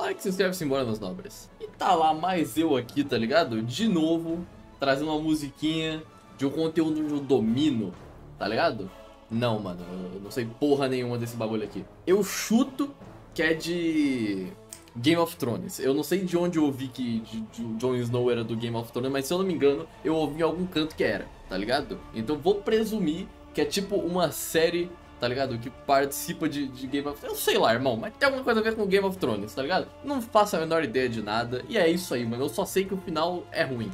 like, se inscreve, se embora nos nobres. E tá lá mais eu aqui, tá ligado? De novo, trazendo uma musiquinha de um conteúdo que eu domino, tá ligado? Não, mano, eu não sei porra nenhuma desse bagulho aqui. Eu chuto que é de Game of Thrones. Eu não sei de onde eu ouvi que Jon Snow era do Game of Thrones, mas se eu não me engano, eu ouvi em algum canto que era, tá ligado? Então vou presumir que é tipo uma série, tá ligado? Que participa de, de Game of Thrones. Eu sei lá, irmão, mas tem alguma coisa a ver com Game of Thrones, tá ligado? Não faço a menor ideia de nada. E é isso aí, mano. Eu só sei que o final é ruim.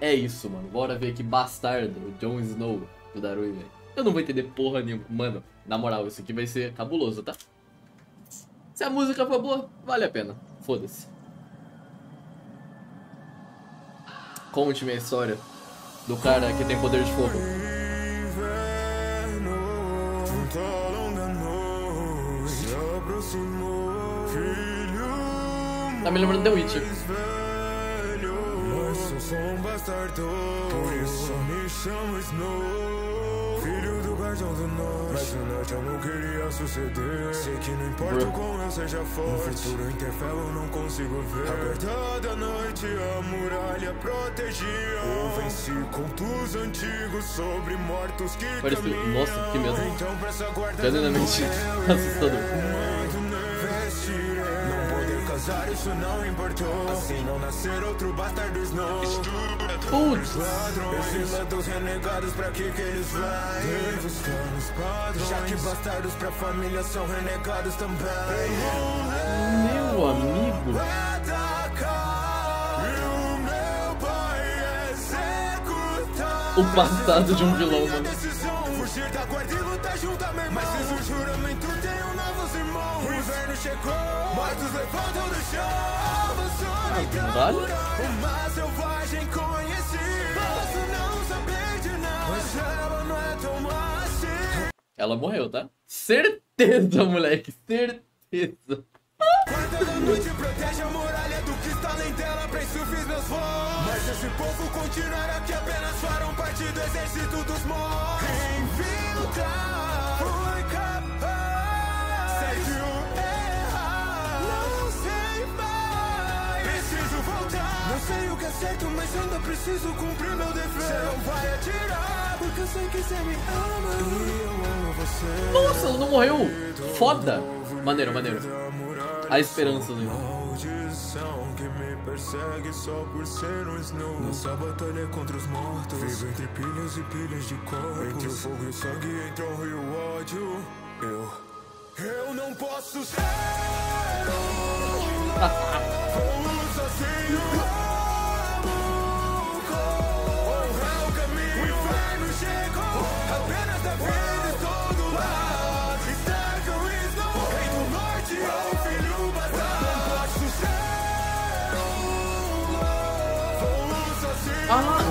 É isso, mano. Bora ver que bastardo, o Jon Snow do Darui, velho. Eu não vou entender porra nenhuma. Mano, na moral, isso aqui vai ser cabuloso, tá? Se a música for boa, vale a pena. Foda-se. Conte minha história do cara que tem poder de fogo. Tá me lembrando The Witcher. Por isso me chamo Snow. Mas o norte eu não queria suceder. Sei que não importa o quão eu seja forte. No futuro interfere eu não consigo ver. Aguardada noite a muralha protegia. Eu venci contos antigos sobre mortos que Parece, caminham Nossa, que medo. Então pra essa guarda Verdadeiramente assustador casar, isso não importou. Assim não nascer outro bastardo Snow. Putz. Exilados renegados, pra que que eles vêm? Já que bastardos pra família são renegados também. Meu amigo. O passado de um vilão, mano. Fugir da guarda e lutar juntamente. Mas fiz um juramento, Mortos levantam do chão. Avançou então vale? Uma selvagem conheci Posso não saber de nada. Mas ela não é tão assim. Ela morreu, tá? Certeza, moleque, certeza. Guarda da noite protege a muralha do cristal em tela Pra isso fiz meus voos Mas esse povo continuará aqui apenas farão parte do exército dos mortos preciso cumprir meu dever. Você não vai atirar Porque eu sei que você me ama. E eu amo você. Nossa, ela não morreu? Foda. Maneiro, maneiro. A esperança do Maldição que me persegue só por ser um Snow. Nossa batalha contra os mortos. Vivo entre pilhas e pilhas de corpos. Entre o fogo e o sangue, entre honra e o ódio. Eu... Eu não posso ser um luz sozinho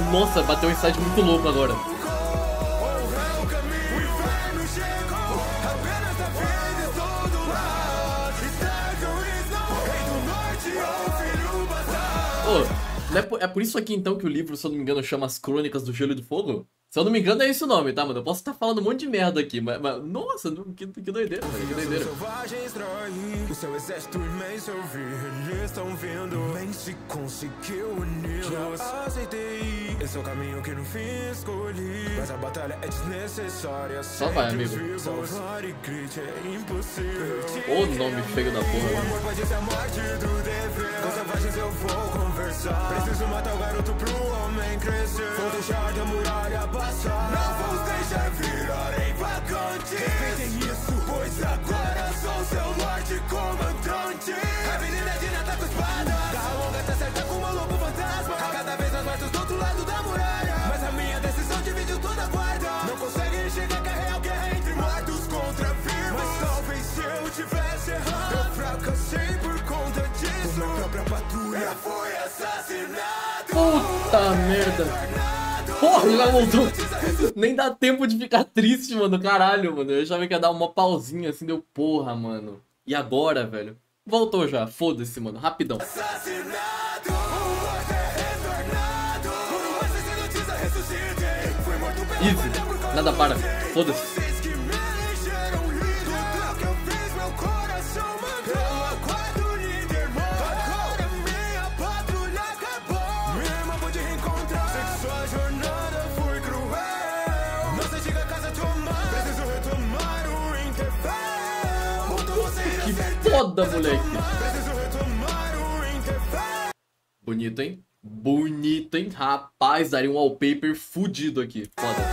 nossa, bateu um insight muito louco agora. Oh, é por, é por isso aqui então que o livro, se eu não me engano, chama As Crônicas do Gelo e do Fogo? Se eu não me engano, é esse o nome, tá, mano? Eu posso estar falando um monte de merda aqui, mas. mas nossa, que, que doideira, velho. Que doideira. O seu exército imenso eu vi, eles estão vindo. Se conseguiu uni-los. Aceitei. Esse é o caminho que no fim escolhi. Mas a batalha é desnecessária. Só vai, amigo. Salvar e é impossível. O nome feio da porra. O amor pode ser a morte do dever. Com selvagens eu vou conversar. Preciso matar o garoto pro homem crescer. Vou deixar da muralha Puta merda Porra, já voltou. Nem dá tempo de ficar triste, mano. Caralho, mano. Eu achava que ia dar uma pausinha assim, deu porra, mano. E agora, velho? Voltou já. Foda-se, mano. Rapidão. Easy. Nada para. Foda-se. Foda, moleque. Bonito, hein? Bonito, hein? Rapaz, daria um wallpaper fudido aqui. Foda.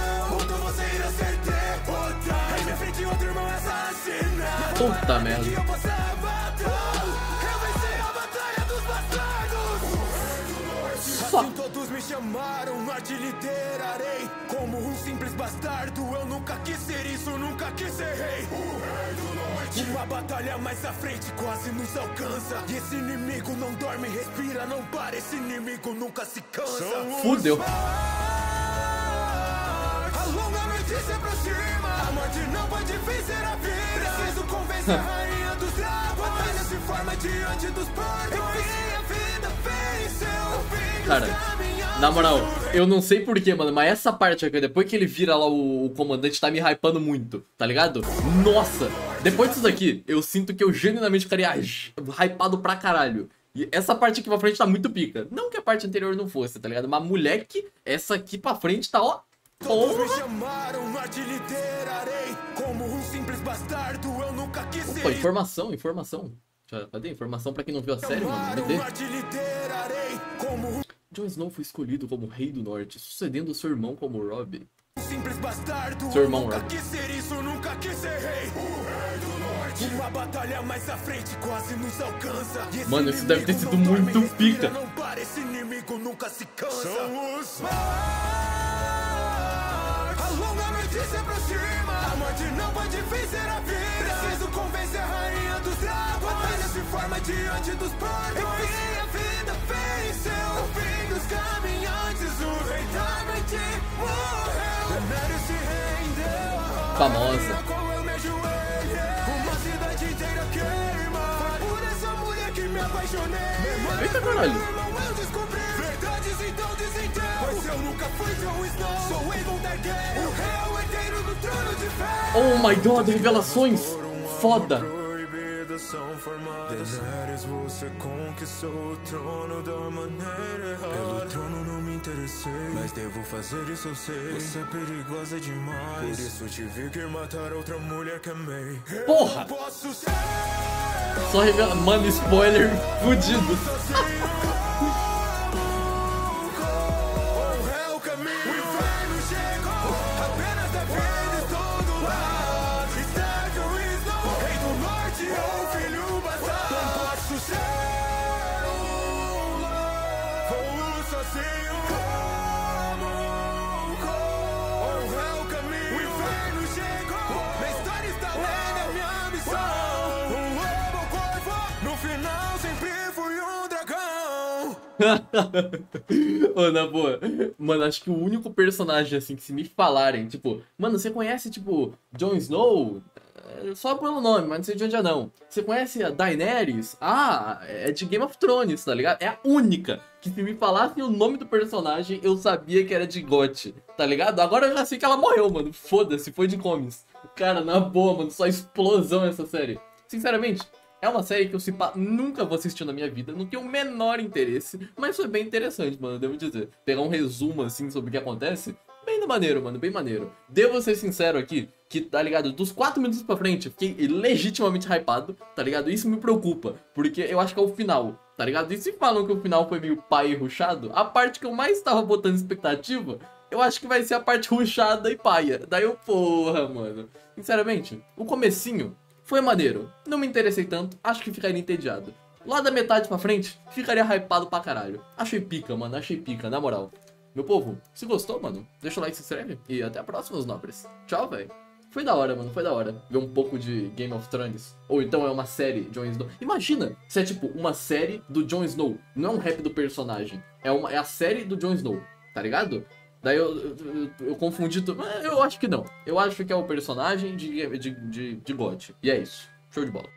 Puta merda. Assim todos me chamaram, mas te liderarei Como um simples bastardo. Eu nunca quis ser isso, nunca quis ser rei. Uma batalha mais à frente quase nos alcança. E esse inimigo não dorme, respira, não para. Esse inimigo nunca se cansa. Fudeu. A longa noite se aproxima A morte não pode vencer a vida. Preciso convencer a rainha dos dragões. Batalha se forma diante dos portões Cara, na moral, eu não sei porquê, mano, mas essa parte aqui, depois que ele vira lá o, o, comandante, tá me hypando muito, tá ligado? Nossa! Depois disso aqui, eu sinto que eu genuinamente ficaria hypado pra caralho. E essa parte aqui pra frente tá muito pica. Não que a parte anterior não fosse, tá ligado? Mas moleque, essa aqui pra frente tá, ó... Todos me chamaram, mas te liderarei Como um simples bastardo, eu nunca quis Opa, informação, informação. Cadê? Informação pra quem não viu a série, mano. Me dê. Jon Snow foi escolhido como Rei do Norte, sucedendo seu irmão como Robb. Simples bastardo, seu irmão nunca quis ser isso, nunca quis ser rei. Uma batalha mais à frente quase nos alcança. Mano, isso deve ter sido muito pica. Não para, esse inimigo nunca se cansa. São os A longa noite se aproxima. A morte não pode vencer a vida. Preciso convencer a rainha dos dragões. Batalha se forma diante dos portões. Enfim, a vida venceu. Apaixonei. Eita caralho. Eu descobri verdades, então desenterro. Pois eu nunca fui Jon Snow. Sou Aegon Targaryen. O real herdeiro do trono de ferro. Oh my god, revelações! Foda! Proibidas são formadas. Daenerys, você conquistou o trono da maneira errada. Pelo trono não me interessei, mas devo fazer isso eu sei. Você é perigosa demais. Por isso tive que matar outra mulher que amei. Porra! Posso ser Só revela. Mano, spoiler fudido. Ô, na boa. Mano, acho que o único personagem, assim, que se me falarem, tipo, mano, você conhece, tipo, Jon Snow? É, Só pelo nome, mas não sei de onde é não. Você conhece a Daenerys? Ah, é de Game of Thrones, tá ligado? É a única que se me falassem o nome do personagem, eu sabia que era de GOT, tá ligado? Agora eu já sei que ela morreu, mano. Foda-se, foi de comics. Cara, na boa, mano, só explosão essa série. Sinceramente, é uma série que eu nunca vou assistir na minha vida, não tenho o menor interesse, mas foi bem interessante, mano, devo dizer. Pegar um resumo, assim, sobre o que acontece, bem maneiro, mano, bem maneiro. Devo ser sincero aqui, que, tá ligado, dos 4 minutos pra frente, eu fiquei legitimamente hypado, tá ligado? Isso me preocupa, porque eu acho que é o final, tá ligado? E se falam que o final foi meio pai ruchado, a parte que eu mais tava botando expectativa eu acho que vai ser a parte ruchada e paia. Daí eu, porra, mano. Sinceramente, o comecinho foi maneiro. Não me interessei tanto, acho que ficaria entediado. Lá da metade pra frente, ficaria hypado pra caralho. Achei pica, mano, achei pica, na moral. Meu povo, se gostou, mano, deixa o like, se inscreve e até a próxima, os nobres. Tchau, velho. Foi da hora, mano, foi da hora ver um pouco de Game of Thrones. Ou então é uma série Jon Snow. Imagina se é tipo uma série do Jon Snow. Não é um rap do personagem. É, uma, é a série do Jon Snow, tá ligado? Daí eu, eu, eu, confundi tudo. Eu acho que não. Eu acho que é o personagem de, de, de, de God. E é isso. Show de bola.